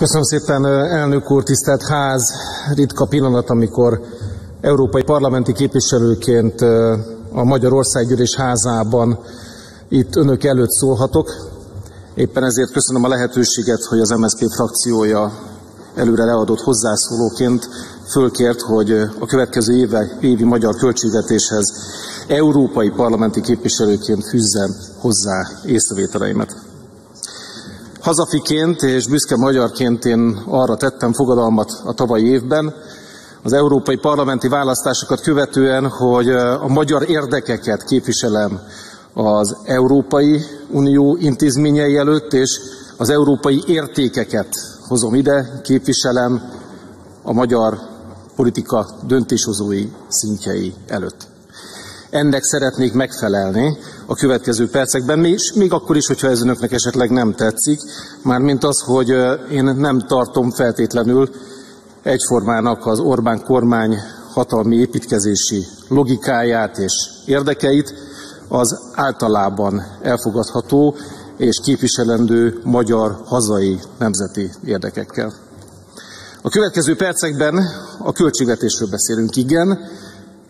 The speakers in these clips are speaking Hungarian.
Köszönöm szépen, elnök úr, tisztelt ház. Ritka pillanat, amikor európai parlamenti képviselőként a Magyar Országgyűlés házában itt önök előtt szólhatok. Éppen ezért köszönöm a lehetőséget, hogy az MSZP frakciója előre leadott hozzászólóként fölkért, hogy a következő éve, évi magyar költségvetéshez európai parlamenti képviselőként fűzzem hozzá észrevételeimet. Hazafiként és büszke magyarként én arra tettem fogadalmat a tavalyi évben, az európai parlamenti választásokat követően, hogy a magyar érdekeket képviselem az Európai Unió intézményei előtt, és az európai értékeket hozom ide, képviselem a magyar politika döntéshozói szintjei előtt. Ennek szeretnék megfelelni a következő percekben, és még akkor is, hogyha ez önöknek esetleg nem tetszik, mármint az, hogy én nem tartom feltétlenül egyformának az Orbán kormány hatalmi építkezési logikáját és érdekeit, az általában elfogadható és képviselendő magyar hazai nemzeti érdekekkel. A következő percekben a költségvetésről beszélünk. Igen,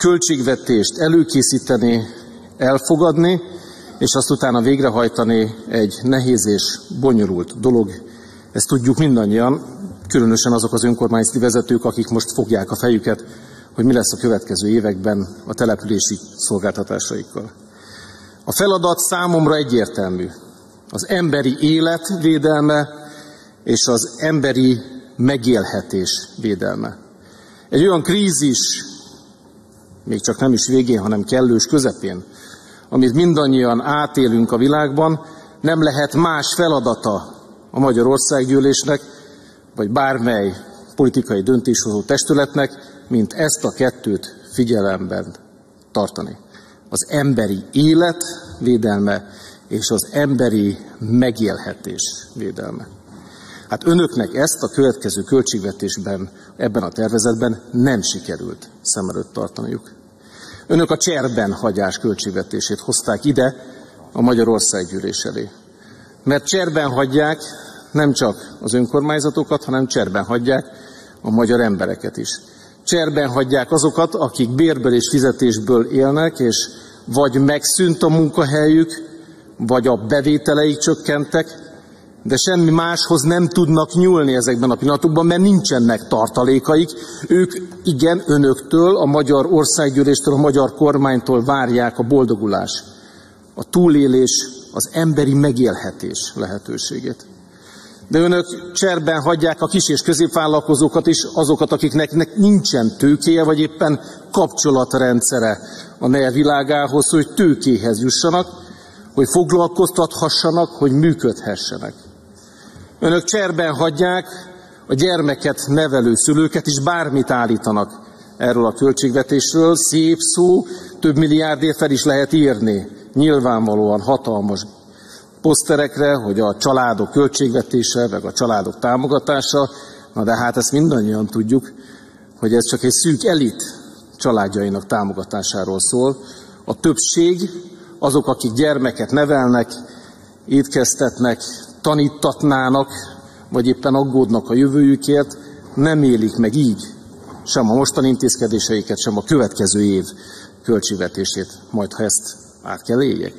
költségvetést előkészíteni, elfogadni, és azt utána végrehajtani egy nehéz és bonyolult dolog. Ezt tudjuk mindannyian, különösen azok az önkormányzati vezetők, akik most fogják a fejüket, hogy mi lesz a következő években a települési szolgáltatásaikkal. A feladat számomra egyértelmű. Az emberi élet védelme és az emberi megélhetés védelme. Egy olyan krízis, még csak nem is végén, hanem kellős közepén, amit mindannyian átélünk a világban, nem lehet más feladata a Magyar Országgyűlésnek, vagy bármely politikai döntéshozó testületnek, mint ezt a kettőt figyelemben tartani. Az emberi élet védelme és az emberi megélhetés védelme. Hát önöknek ezt a következő költségvetésben, ebben a tervezetben nem sikerült szem előtt tartaniuk. Önök a cserben hagyás költségvetését hozták ide a Magyarország gyűlés elé. Mert cserben hagyják nem csak az önkormányzatokat, hanem cserben hagyják a magyar embereket is. Cserben hagyják azokat, akik bérből és fizetésből élnek, és vagy megszűnt a munkahelyük, vagy a bevételeik csökkentek, de semmi máshoz nem tudnak nyúlni ezekben a pillanatokban, mert nincsenek tartalékaik. Ők igen, önöktől, a magyar országgyűléstől, a magyar kormánytól várják a boldogulás, a túlélés, az emberi megélhetés lehetőségét. De önök cserben hagyják a kis és középvállalkozókat is, azokat, akiknek nincsen tőkéje, vagy éppen kapcsolatrendszere a NER világához, hogy tőkéhez jussanak, hogy foglalkoztathassanak, hogy működhessenek. Önök cserben hagyják a gyermeket nevelő szülőket is, bármit állítanak erről a költségvetésről. Szép szó, több milliárdért fel is lehet írni. Nyilvánvalóan hatalmas poszterekre, hogy a családok költségvetése, meg a családok támogatása, na de hát ezt mindannyian tudjuk, hogy ez csak egy szűk elit családjainak támogatásáról szól. A többség, azok, akik gyermeket nevelnek, étkeztetnek, tanítatnának, vagy éppen aggódnak a jövőjükért, nem élik meg így sem a mostani intézkedéseiket, sem a következő év költségvetését, majd ha ezt át kell éljek.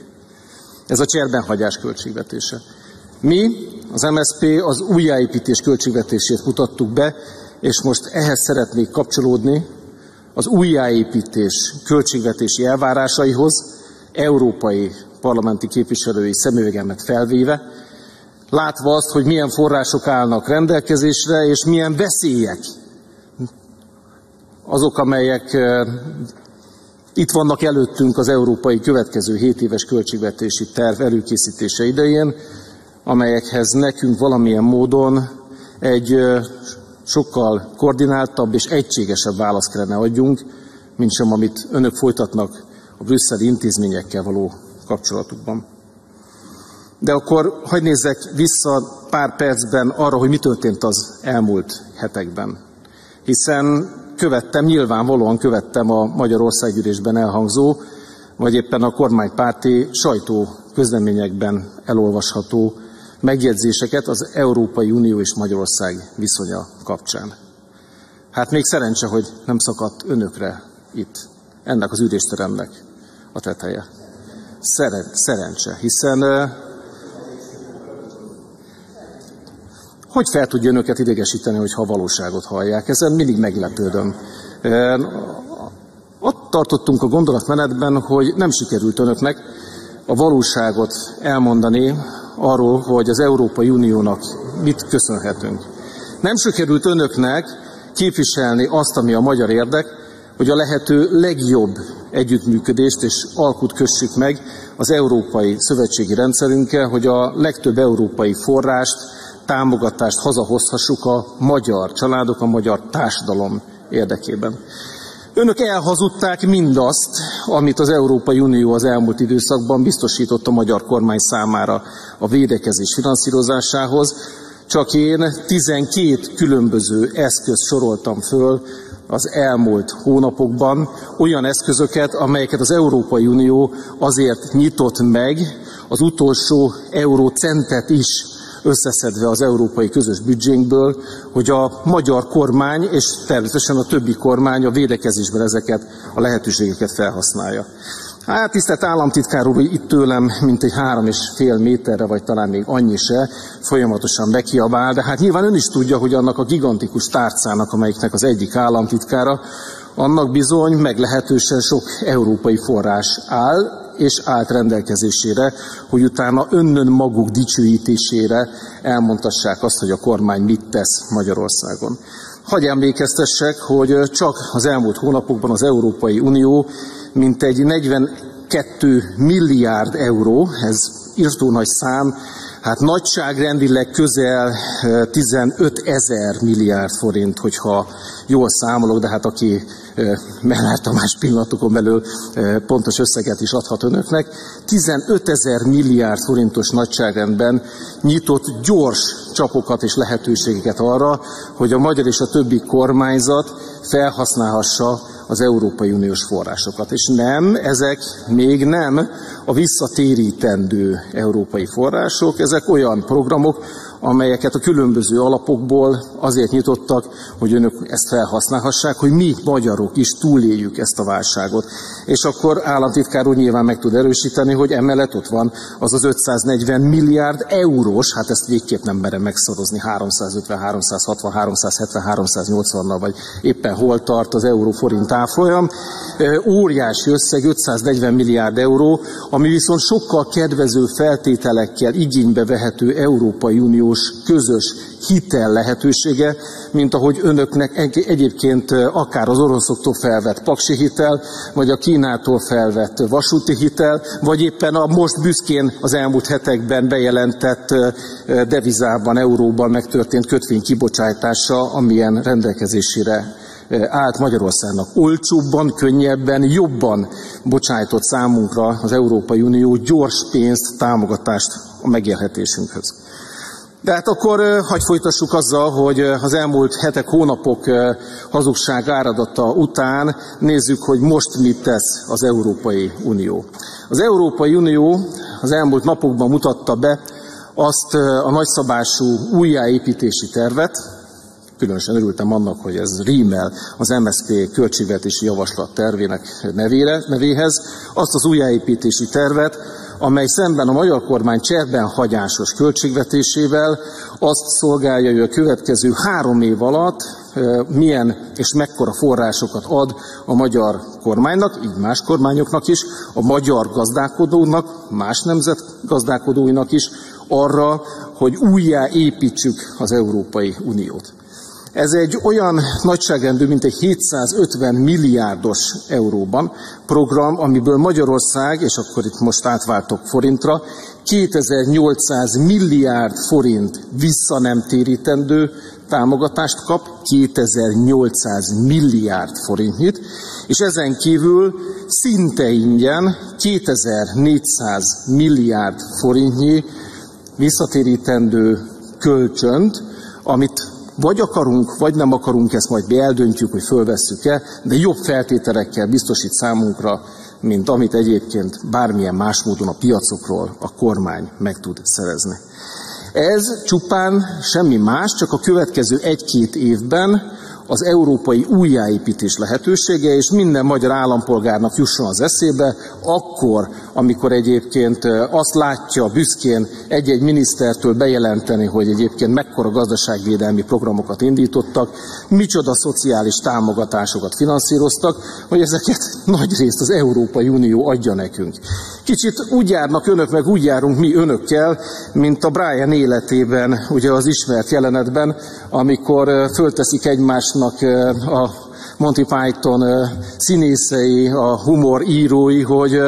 Ez a cserbenhagyás költségvetése. Mi, az MSP az újjáépítés költségvetését mutattuk be, és most ehhez szeretnék kapcsolódni az újjáépítés költségvetési elvárásaihoz, európai parlamenti képviselői szemüvegemet felvéve, látva azt, hogy milyen források állnak rendelkezésre, és milyen veszélyek azok, amelyek itt vannak előttünk az európai következő 7 éves költségvetési terv előkészítése idején, amelyekhez nekünk valamilyen módon egy sokkal koordináltabb és egységesebb választ kellene adjunk, mint sem amit önök folytatnak a brüsszeli intézményekkel való kapcsolatukban. De akkor hagyd nézzek vissza pár percben arra, hogy mi történt az elmúlt hetekben. Hiszen követtem, nyilvánvalóan követtem a Magyarországgyűlésben elhangzó, vagy éppen a kormánypárti sajtó közleményekben elolvasható megjegyzéseket az Európai Unió és Magyarország viszonya kapcsán. Hát még szerencse, hogy nem szakadt önökre itt, ennek az ülésteremnek a teteje. Szeren, szerencse, hiszen hogy fel tudja önöket idegesíteni, hogyha a valóságot hallják. Ezen mindig meglepődöm. Ott tartottunk a gondolatmenetben, hogy nem sikerült önöknek a valóságot elmondani arról, hogy az Európai Uniónak mit köszönhetünk. Nem sikerült önöknek képviselni azt, ami a magyar érdek, hogy a lehető legjobb együttműködést és alkut kössük meg az európai szövetségi rendszerünkkel, hogy a legtöbb európai forrást, támogatást hazahozhassuk a magyar családok, a magyar társadalom érdekében. Önök elhazudták mindazt, amit az Európai Unió az elmúlt időszakban biztosított a magyar kormány számára a védekezés finanszírozásához. Csak én 12 különböző eszközt soroltam föl az elmúlt hónapokban, olyan eszközöket, amelyeket az Európai Unió azért nyitott meg, az utolsó eurócentet is összeszedve az európai közös büdzsénkből, hogy a magyar kormány és természetesen a többi kormány a védekezésben ezeket a lehetőségeket felhasználja. Hát, tisztelt államtitkár úr, itt tőlem mint egy három és fél méterre, vagy talán még annyi se, folyamatosan bekiabál, de hát nyilván ön is tudja, hogy annak a gigantikus tárcának, amelyiknek az egyik államtitkára, annak bizony meglehetősen sok európai forrás áll, és állt rendelkezésére, hogy utána önnön maguk dicsőítésére elmondhassák azt, hogy a kormány mit tesz Magyarországon. Hagy emlékeztessek, hogy csak az elmúlt hónapokban az Európai Unió mintegy 42 milliárd euró, ez írtó nagy szám, hát nagyságrendileg közel 15 ezer milliárd forint, hogyha jól számolok, de hát aki Mellett más pillanatokon belül pontos összeget is adhat önöknek. 15 ezer milliárd forintos nagyságrendben nyitott gyors csapokat és lehetőségeket arra, hogy a magyar és a többi kormányzat felhasználhassa az Európai Uniós forrásokat. És nem, ezek még nem a visszatérítendő európai források, ezek olyan programok, amelyeket a különböző alapokból azért nyitottak, hogy önök ezt felhasználhassák, hogy mi magyarok is túléljük ezt a válságot. És akkor államtitkár úr nyilván meg tud erősíteni, hogy emellett ott van az az 540 milliárd eurós, hát ezt végképp nem merem megszorozni 350, 360, 370, 380-nal, vagy éppen hol tart az euró-forint árfolyam. Óriási összeg, 540 milliárd euró, ami viszont sokkal kedvező feltételekkel igénybe vehető Európai Unió uniós közös hitel lehetősége, mint ahogy önöknek egyébként akár az oroszoktól felvett paksi hitel, vagy a Kínától felvett vasúti hitel, vagy éppen a most büszkén az elmúlt hetekben bejelentett devizában, euróban megtörtént kötvény kibocsátása, amilyen rendelkezésére állt Magyarországnak. Olcsóbban, könnyebben, jobban bocsájtott számunkra az Európai Unió gyors pénzt, támogatást a megélhetésünkhöz. De hát akkor hagy folytassuk azzal, hogy az elmúlt hetek, hónapok hazugság áradata után nézzük, hogy most mit tesz az Európai Unió. Az Európai Unió az elmúlt napokban mutatta be azt a nagyszabású újjáépítési tervet, különösen örültem annak, hogy ez rímel az MSZP költségvetési javaslat tervének nevére, nevéhez, azt az újjáépítési tervet, amely szemben a magyar kormány cserben hagyásos költségvetésével azt szolgálja, hogy a következő három év alatt milyen és mekkora forrásokat ad a magyar kormánynak, így más kormányoknak is, a magyar gazdálkodónak, más nemzet gazdálkodóinak is arra, hogy újjá építsük az Európai Uniót. Ez egy olyan nagyságrendű, mint egy 750 milliárdos euróban program, amiből Magyarország, és akkor itt most átváltok forintra, 2800 milliárd forint vissza nem térítendő támogatást kap, 2800 milliárd forintnyit, és ezen kívül szinte ingyen 2400 milliárd forintnyi visszatérítendő kölcsönt, amit vagy akarunk, vagy nem akarunk, ezt majd mi eldöntjük, hogy fölvesszük-e, de jobb feltételekkel biztosít számunkra, mint amit egyébként bármilyen más módon a piacokról a kormány meg tud szerezni. Ez csupán semmi más, csak a következő egy-két évben az európai újjáépítés lehetősége, és minden magyar állampolgárnak jusson az eszébe, akkor, amikor egyébként azt látja büszkén egy-egy minisztertől bejelenteni, hogy egyébként mekkora gazdaságvédelmi programokat indítottak, micsoda szociális támogatásokat finanszíroztak, hogy ezeket nagy részt az Európai Unió adja nekünk. Kicsit úgy járnak önök, meg úgy járunk mi önökkel, mint a Brian életében, ugye az ismert jelenetben, amikor fölteszik egymásnak a Monty Python színészei, a humor írói, hogy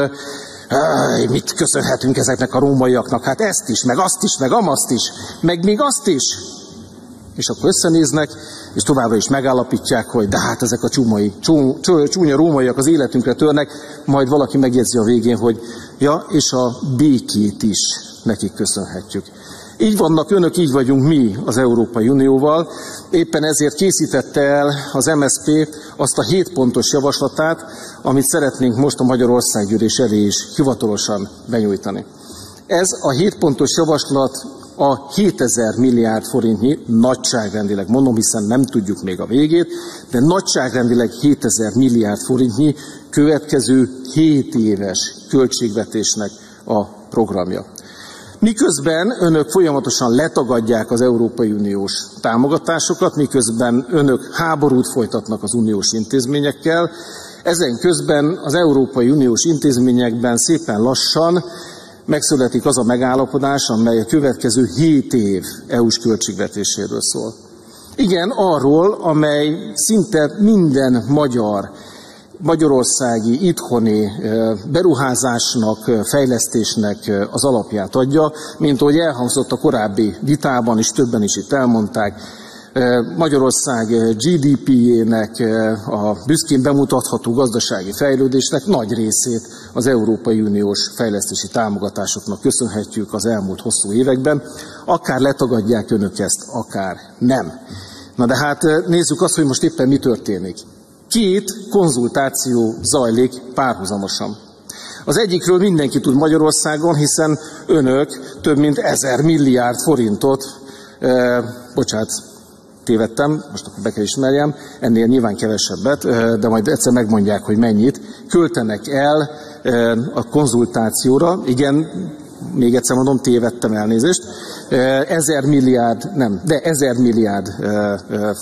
mit köszönhetünk ezeknek a rómaiaknak? Hát ezt is, meg azt is, meg amazt is, meg még azt is. És akkor összenéznek, és továbbra is megállapítják, hogy de hát ezek a csúmai, csú, csúnya rómaiak az életünkre törnek, majd valaki megjegyzi a végén, hogy ja, és a békét is nekik köszönhetjük. Így vannak önök, így vagyunk mi az Európai Unióval. Éppen ezért készítette el az MSP azt a hét pontos javaslatát, amit szeretnénk most a Magyarországgyűlés elé is hivatalosan benyújtani. Ez a hét pontos javaslat a 7000 milliárd forintnyi, nagyságrendileg mondom, hiszen nem tudjuk még a végét, de nagyságrendileg 7000 milliárd forintnyi következő 7 éves költségvetésnek a programja. Miközben önök folyamatosan letagadják az Európai Uniós támogatásokat, miközben önök háborút folytatnak az uniós intézményekkel, ezen közben az Európai Uniós intézményekben szépen lassan megszületik az a megállapodás, amely a következő 7 év EU-s költségvetéséről szól. Igen, arról, amely szinte minden magyar magyarországi itthoni beruházásnak, fejlesztésnek az alapját adja, mint ahogy elhangzott a korábbi vitában, és többen is itt elmondták, Magyarország GDP-jének, a büszkén bemutatható gazdasági fejlődésnek nagy részét az Európai Uniós fejlesztési támogatásoknak köszönhetjük az elmúlt hosszú években. Akár letagadják önök ezt, akár nem. Na de hát nézzük azt, hogy most éppen mi történik. Két konzultáció zajlik párhuzamosan. Az egyikről mindenki tud Magyarországon, hiszen önök több mint ezer milliárd forintot, eh, bocsánat, tévedtem, most akkor be kell ismerjem, ennél nyilván kevesebbet, de majd egyszer megmondják, hogy mennyit, költenek el a konzultációra. Igen, még egyszer mondom, tévedtem elnézést, ezer milliárd, nem, de ezer milliárd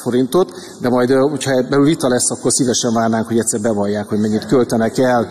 forintot, de majd, hogyha ebből vita lesz, akkor szívesen várnánk, hogy egyszer bevallják, hogy mennyit költenek el.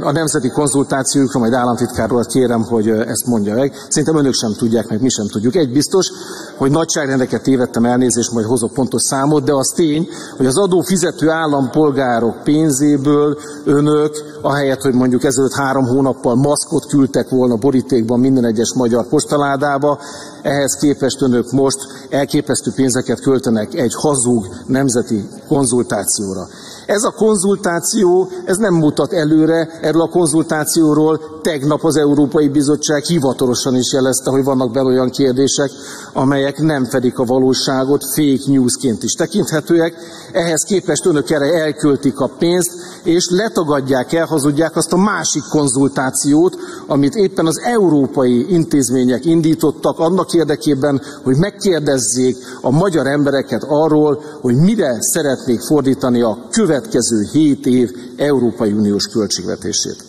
A nemzeti konzultációkra, majd államtitkárról kérem, hogy ezt mondja meg. Szerintem önök sem tudják, meg mi sem tudjuk. Egy biztos, hogy nagyságrendeket tévedtem elnézést, majd hozok pontos számot, de az tény, hogy az adófizető állampolgárok pénzéből önök, ahelyett, hogy mondjuk ezelőtt három hónappal maszkot küldtek volna borítékban minden egyes magyar postaládába, ehhez képest önök most elképesztő pénzeket költenek egy hazug nemzeti konzultációra. Ez a konzultáció, ez nem mutat előre, erről a konzultációról tegnap az Európai Bizottság hivatalosan is jelezte, hogy vannak benne olyan kérdések, amelyek nem fedik a valóságot, fake newsként is tekinthetőek. Ehhez képest önök erre elköltik a pénzt, és letagadják, elhazudják azt a másik konzultációt, amit éppen az európai intézmények indítottak annak érdekében, hogy megkérdezzék a magyar embereket arról, hogy mire szeretnék fordítani a következő 7 év Európai Uniós költségvetését.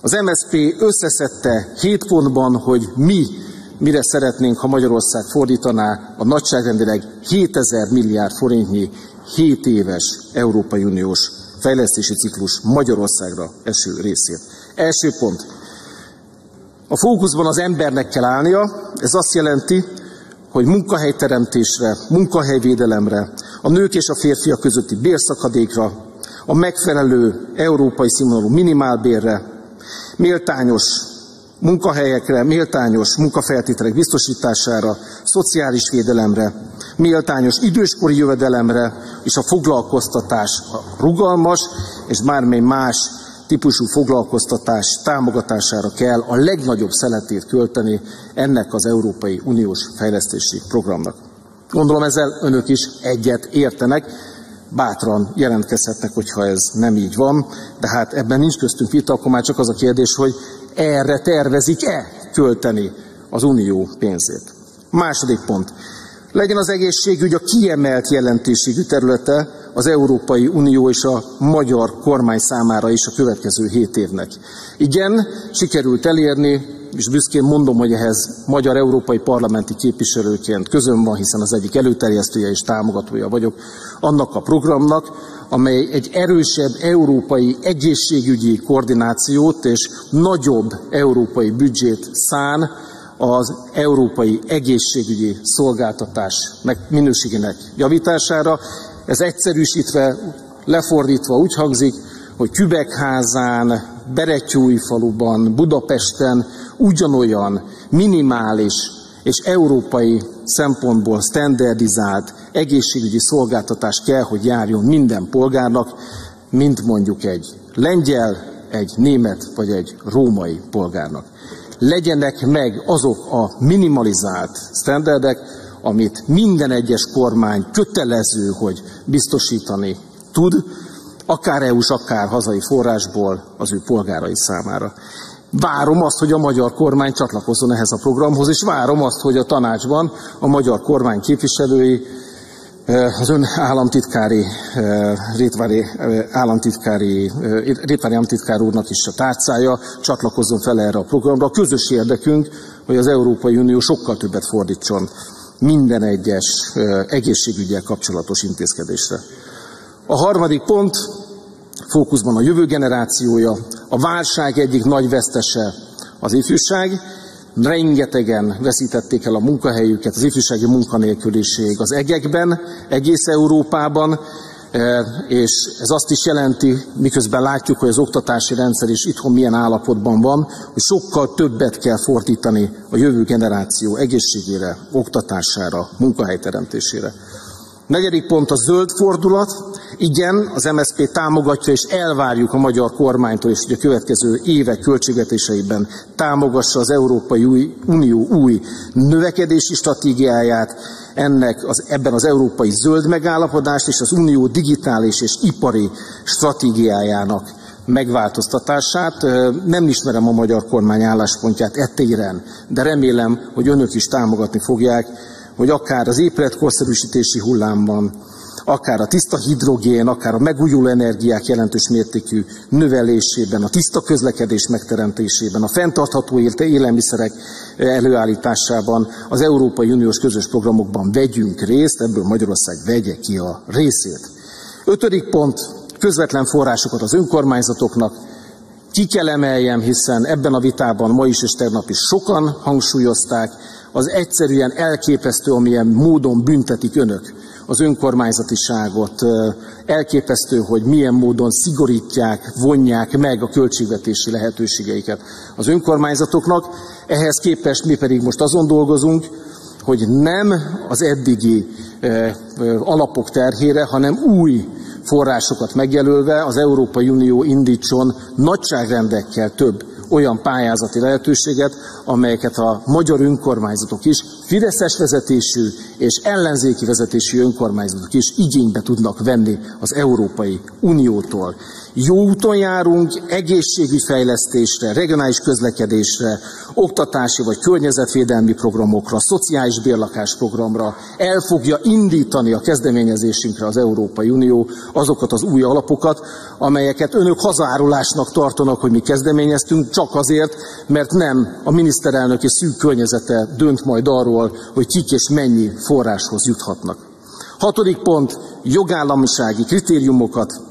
Az MSZP összeszedte 7 pontban, hogy mi mire szeretnénk, ha Magyarország fordítaná a nagyságrendileg 7000 milliárd forintnyi 7 éves Európai Uniós fejlesztési ciklus Magyarországra eső részét. Első pont. A fókuszban az embernek kell állnia, ez azt jelenti, hogy munkahelyteremtésre, munkahelyvédelemre, a nők és a férfiak közötti bérszakadékra, a megfelelő európai színvonalú minimálbérre, méltányos munkahelyekre, méltányos munkafeltételek biztosítására, szociális védelemre, méltányos időskori jövedelemre és a foglalkoztatás rugalmas és bármely más típusú foglalkoztatás támogatására kell a legnagyobb szeletét költeni ennek az Európai Uniós Fejlesztési Programnak. Gondolom ezzel önök is egyet értenek, bátran jelentkezhetnek, hogyha ez nem így van, de hát ebben nincs köztünk vita, akkor már csak az a kérdés, hogy erre tervezik-e költeni az unió pénzét. Második pont. Legyen az egészségügy a kiemelt jelentőségű területe az Európai Unió és a magyar kormány számára is a következő hét évnek. Igen, sikerült elérni, és büszkén mondom, hogy ehhez magyar európai parlamenti képviselőként közön van, hiszen az egyik előterjesztője és támogatója vagyok annak a programnak, amely egy erősebb európai egészségügyi koordinációt és nagyobb európai büdzsét szán az európai egészségügyi szolgáltatás minőségének javítására. Ez egyszerűsítve, lefordítva úgy hangzik, hogy Kübekházán, Beretyújfaluban, Budapesten ugyanolyan minimális és európai szempontból standardizált egészségügyi szolgáltatás kell, hogy járjon minden polgárnak, mint mondjuk egy lengyel, egy német vagy egy római polgárnak. Legyenek meg azok a minimalizált standardek, amit minden egyes kormány kötelező, hogy biztosítani tud, akár EU-s, akár hazai forrásból az ő polgárai számára. Várom azt, hogy a magyar kormány csatlakozzon ehhez a programhoz, és várom azt, hogy a tanácsban a magyar kormány képviselői eh, az ön államtitkári, eh, Rétvári eh, államtitkári, Rétvári államtitkár úrnak is a tárcája csatlakozzon fel erre a programra. A közös érdekünk, hogy az Európai Unió sokkal többet fordítson minden egyes egészségügyel kapcsolatos intézkedésre. A harmadik pont, fókuszban a jövő generációja, a válság egyik nagy vesztese az ifjúság, rengetegen veszítették el a munkahelyüket, az ifjúsági munkanélküliség az egekben, egész Európában, e, és ez azt is jelenti, miközben látjuk, hogy az oktatási rendszer is itthon milyen állapotban van, hogy sokkal többet kell fordítani a jövő generáció egészségére, oktatására, munkahelyteremtésére. Negyedik pont a zöld fordulat. Igen, az MSZP támogatja és elvárjuk a magyar kormánytól is, hogy a következő évek költségvetéseiben támogassa az Európai Unió új növekedési stratégiáját, ennek az, ebben az európai zöld megállapodást és az unió digitális és ipari stratégiájának megváltoztatását. Nem ismerem a magyar kormány álláspontját ettéren, de remélem, hogy önök is támogatni fogják, hogy akár az épületkorszerűsítési hullámban, akár a tiszta hidrogén, akár a megújuló energiák jelentős mértékű növelésében, a tiszta közlekedés megteremtésében, a fenntartható élelmiszerek előállításában, az Európai Uniós közös programokban vegyünk részt, ebből Magyarország vegye ki a részét. Ötödik pont, közvetlen forrásokat az önkormányzatoknak, ki kell emeljem, hiszen ebben a vitában ma is és tegnap is sokan hangsúlyozták, az egyszerűen elképesztő, amilyen módon büntetik önök az önkormányzatiságot. Elképesztő, hogy milyen módon szigorítják, vonják meg a költségvetési lehetőségeiket az önkormányzatoknak. Ehhez képest mi pedig most azon dolgozunk, hogy nem az eddigi alapok terhére, hanem új forrásokat megjelölve az Európai Unió indítson nagyságrendekkel több olyan pályázati lehetőséget, amelyeket a magyar önkormányzatok is, Fideszes vezetésű és ellenzéki vezetésű önkormányzatok is igénybe tudnak venni az Európai Uniótól. Jó úton járunk egészségügy fejlesztésre, regionális közlekedésre, oktatási vagy környezetvédelmi programokra, szociális bérlakás programra. El fogja indítani a kezdeményezésünkre az Európai Unió azokat az új alapokat, amelyeket önök hazárulásnak tartanak, hogy mi kezdeményeztünk, csak azért, mert nem a miniszterelnök és szűk környezete dönt majd arról, hogy kik és mennyi forráshoz juthatnak. Hatodik pont, jogállamisági kritériumokat.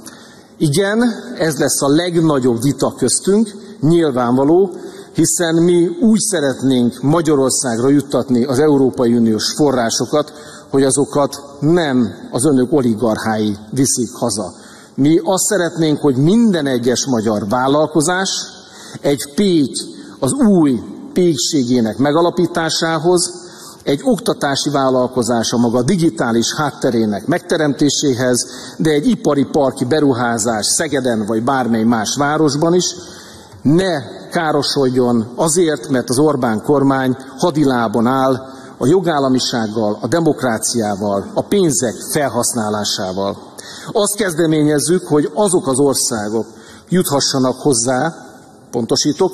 Igen, ez lesz a legnagyobb vita köztünk, nyilvánvaló, hiszen mi úgy szeretnénk Magyarországra juttatni az Európai Uniós forrásokat, hogy azokat nem az önök oligarchái viszik haza. Mi azt szeretnénk, hogy minden egyes magyar vállalkozás egy pék az új pékségének megalapításához, egy oktatási vállalkozás a maga digitális hátterének megteremtéséhez, de egy ipari parki beruházás Szegeden vagy bármely más városban is ne károsodjon azért, mert az Orbán kormány hadilában áll a jogállamisággal, a demokráciával, a pénzek felhasználásával. Azt kezdeményezzük, hogy azok az országok juthassanak hozzá, pontosítok,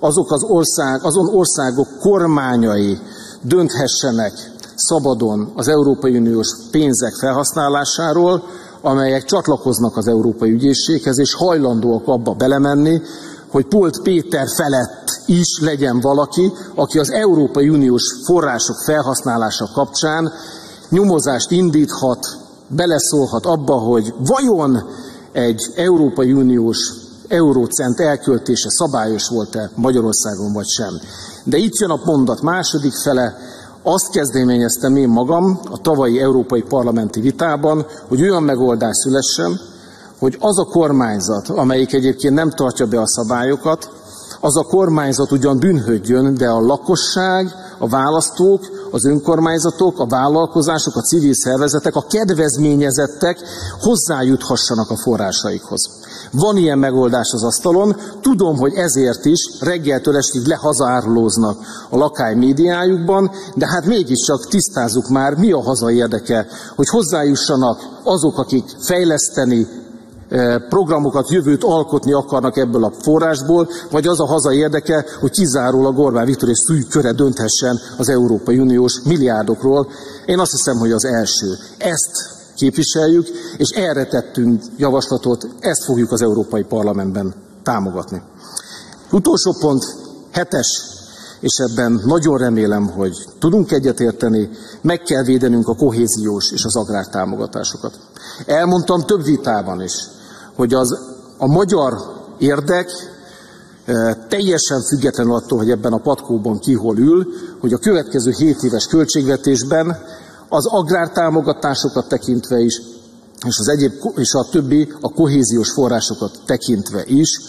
azok az ország, azon országok kormányai dönthessenek szabadon az Európai Uniós pénzek felhasználásáról, amelyek csatlakoznak az Európai Ügyészséghez, és hajlandóak abba belemenni, hogy Polt Péter felett is legyen valaki, aki az Európai Uniós források felhasználása kapcsán nyomozást indíthat, beleszólhat abba, hogy vajon egy Európai Uniós eurócent elköltése szabályos volt-e Magyarországon vagy sem. De itt jön a mondat második fele, azt kezdeményeztem én magam a tavalyi Európai Parlamenti vitában, hogy olyan megoldás szülessen, hogy az a kormányzat, amelyik egyébként nem tartja be a szabályokat, az a kormányzat ugyan bűnhődjön, de a lakosság, a választók, az önkormányzatok, a vállalkozások, a civil szervezetek, a kedvezményezettek hozzájuthassanak a forrásaikhoz. Van ilyen megoldás az asztalon, tudom, hogy ezért is reggeltől estig lehazárlóznak a lakály médiájukban, de hát mégiscsak tisztázzuk már, mi a haza érdeke, hogy hozzájussanak azok, akik fejleszteni, programokat, jövőt alkotni akarnak ebből a forrásból, vagy az a haza érdeke, hogy kizárólag Orbán Viktor és szűk köre dönthessen az Európai Uniós milliárdokról. Én azt hiszem, hogy az első. Ezt képviseljük, és erre tettünk javaslatot, ezt fogjuk az Európai Parlamentben támogatni. Utolsó pont, hetes, és ebben nagyon remélem, hogy tudunk egyetérteni, meg kell védenünk a kohéziós és az agrártámogatásokat. Elmondtam több vitában is, hogy az, a magyar érdek eh, teljesen független attól, hogy ebben a patkóban ki hol ül, hogy a következő 7 éves költségvetésben az agrártámogatásokat tekintve is, és, az egyéb, és a többi a kohéziós forrásokat tekintve is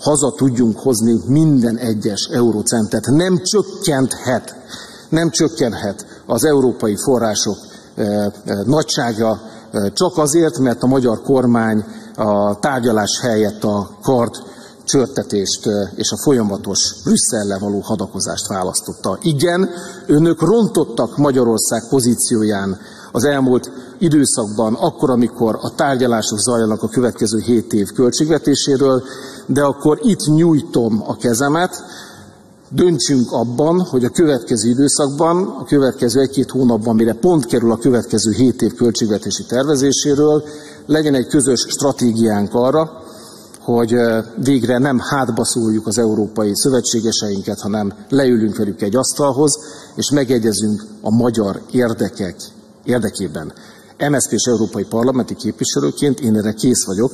haza tudjunk hozni minden egyes eurocentet. Nem csökkenthet, nem csökkenhet az európai források e, e, nagysága csak azért, mert a magyar kormány a tárgyalás helyett a kard csörtetést és a folyamatos Brüsszellel való hadakozást választotta. Igen, önök rontottak Magyarország pozícióján az elmúlt időszakban, akkor, amikor a tárgyalások zajlanak a következő hét év költségvetéséről, de akkor itt nyújtom a kezemet, döntsünk abban, hogy a következő időszakban, a következő egy-két hónapban, mire pont kerül a következő hét év költségvetési tervezéséről, legyen egy közös stratégiánk arra, hogy végre nem hátba szóljuk az európai szövetségeseinket, hanem leülünk velük egy asztalhoz, és megegyezünk a magyar érdekek érdekében. MSZP és európai parlamenti képviselőként én erre kész vagyok,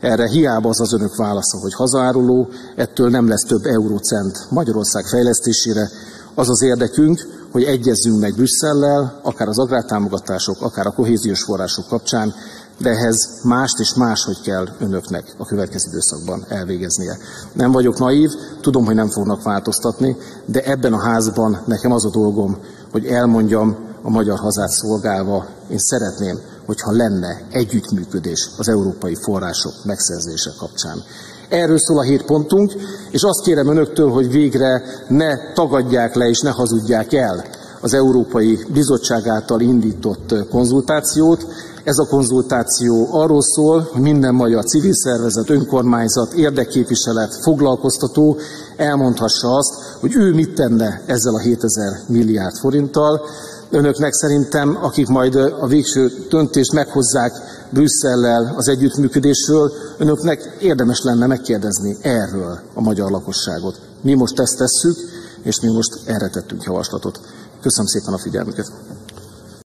erre hiába az az önök válasza, hogy hazaáruló, ettől nem lesz több eurócent Magyarország fejlesztésére. Az az érdekünk, hogy egyezzünk meg Brüsszellel, akár az agrártámogatások, akár a kohéziós források kapcsán, de ehhez mást és máshogy kell önöknek a következő időszakban elvégeznie. Nem vagyok naív, tudom, hogy nem fognak változtatni, de ebben a házban nekem az a dolgom, hogy elmondjam a magyar hazát szolgálva, én szeretném, hogyha lenne együttműködés az európai források megszerzése kapcsán. Erről szól a hét pontunk, és azt kérem önöktől, hogy végre ne tagadják le és ne hazudják el az Európai Bizottság által indított konzultációt, ez a konzultáció arról szól, hogy minden magyar civil szervezet, önkormányzat, érdekképviselet, foglalkoztató elmondhassa azt, hogy ő mit tenne ezzel a 7000 milliárd forinttal. Önöknek szerintem, akik majd a végső döntést meghozzák Brüsszellel az együttműködésről, önöknek érdemes lenne megkérdezni erről a magyar lakosságot. Mi most ezt tesszük, és mi most erre tettünk javaslatot. Köszönöm szépen a figyelmüket!